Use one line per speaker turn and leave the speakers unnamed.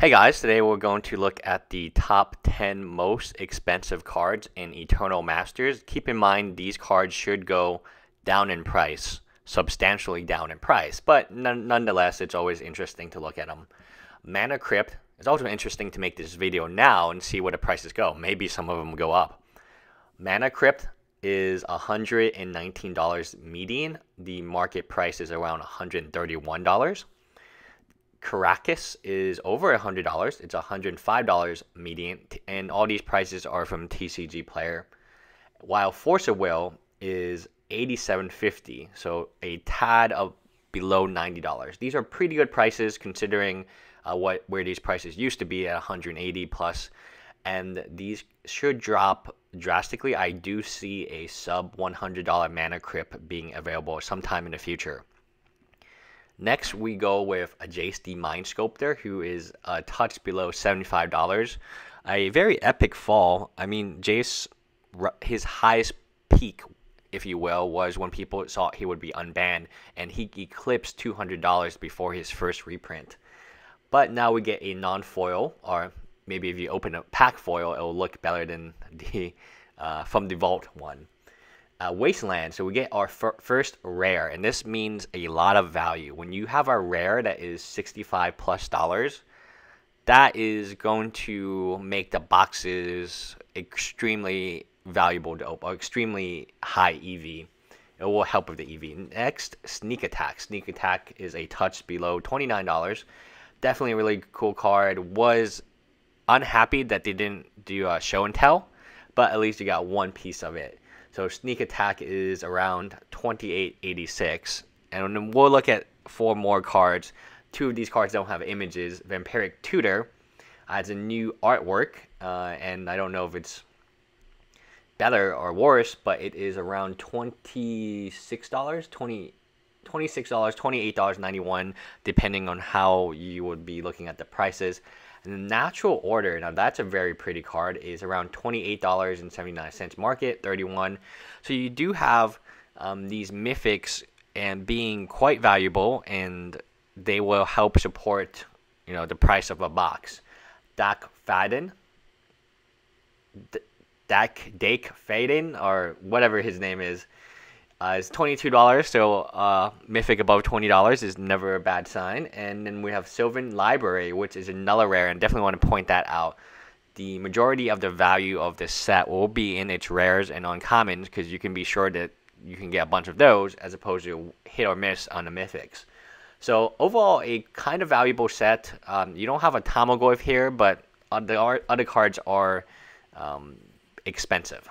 Hey guys, today we're going to look at the top 10 most expensive cards in Eternal Masters. Keep in mind these cards should go down in price, substantially down in price, but nonetheless, it's always interesting to look at them. Mana Crypt, it's also interesting to make this video now and see where the prices go. Maybe some of them go up. Mana Crypt is $119 median. The market price is around $131. Karakas is over $100. It's $105 median, and all these prices are from TCG Player. While Force of Will is 87.50, so a tad of below $90. These are pretty good prices considering uh, what where these prices used to be at 180 plus, and these should drop drastically. I do see a sub $100 mana crypt being available sometime in the future. Next, we go with a Jace the Mind Sculptor, who is a touch below $75. A very epic fall. I mean, Jace, his highest peak, if you will, was when people thought he would be unbanned, and he eclipsed $200 before his first reprint. But now we get a non-foil, or maybe if you open a pack foil, it will look better than the uh, from the vault one uh, Wasteland. So we get our fir first rare, and this means a lot of value. When you have a rare that is 65 plus dollars, that is going to make the boxes extremely valuable to open, extremely high EV. It will help with the EV. Next, Sneak Attack. Sneak Attack is a touch below $29. Definitely a really cool card. Was unhappy that they didn't do a show and tell, but at least you got one piece of it. So sneak attack is around 2886. And we'll look at four more cards. Two of these cards don't have images. Vampiric Tutor adds a new artwork, uh, and I don't know if it's better or worse, but it is around $26, 20 $26, $28.91, depending on how you would be looking at the prices. And the natural order, now that's a very pretty card, is around $28.79 market, 31 So you do have um, these mythics and being quite valuable and they will help support you know the price of a box. Dak Fadden, Dak Dake Faden, or whatever his name is, uh, it's $22, so uh, Mythic above $20 is never a bad sign. And then we have Sylvan Library, which is another rare, and definitely want to point that out. The majority of the value of this set will be in its rares and uncommons, because you can be sure that you can get a bunch of those, as opposed to hit or miss on the Mythics. So overall, a kind of valuable set. Um, you don't have a Tarmogoyf here, but the other cards are um, expensive.